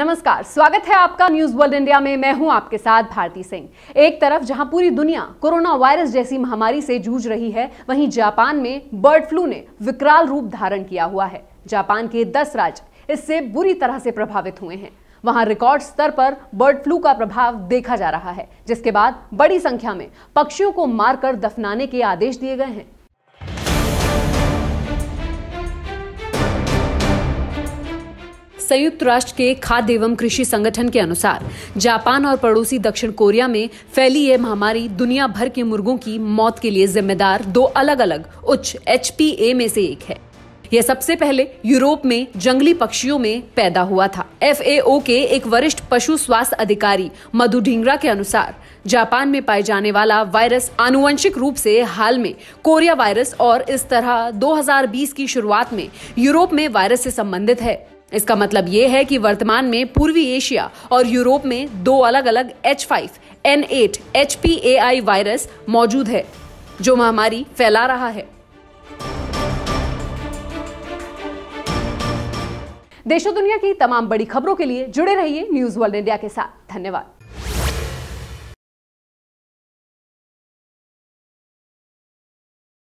नमस्कार, स्वागत है आपका न्यूज़ वर्ल्ड इंडिया में। मैं हूँ आपके साथ भारती सिंह। एक तरफ़ जहाँ पूरी दुनिया कोरोना वायरस जैसी महामारी से जूझ रही है, वहीं जापान में बर्ड फ्लू ने विकराल रूप धारण किया हुआ है। जापान के 10 राज्य इससे बुरी तरह से प्रभावित हुए हैं। वहाँ रिकॉर्ड स्तर पर बर्ड फ्लू का प्रभाव देखा जा रहा है, जिसके बाद बड़ी संख्या में पक्षियों को मारकर दफनाने के आदेश दिए गए हैं। संयुक्त राष्ट्र के खाद्य एवं कृषि संगठन के अनुसार, जापान और पड़ोसी दक्षिण कोरिया में फैली यह महामारी दुनिया भर के मुर्गों की मौत के लिए जिम्मेदार दो अलग अलग उच्च एचपीए में से एक है। यह सबसे पहले यूरोप में जंगली पक्षियों में पैदा हुआ था। एफएओ के एक वरिष्ठ पशु स्वास्थ्य अधिकारी मधु ढींगरा के अनुसार, जापान में पाए जाने वाला वायरस आनुवंशिक रूप से हाल में कोरिया वायरस और इस तरह 2020 की शुरुआत में यूरोप में वायरस से संबंधित है। इसका मतलब यह है कि वर्तमान में पूर्वी एशिया और यूरोप में दो अलग अलग H five N eight H P A I virus मौजूद है, जो महामारी फैला रहा है। देशों दुनिया की तमाम बड़ी खबरों के लिए जुड़े रहिए न्यूज़ वर्ल्ड इंडिया के साथ। धन्यवाद।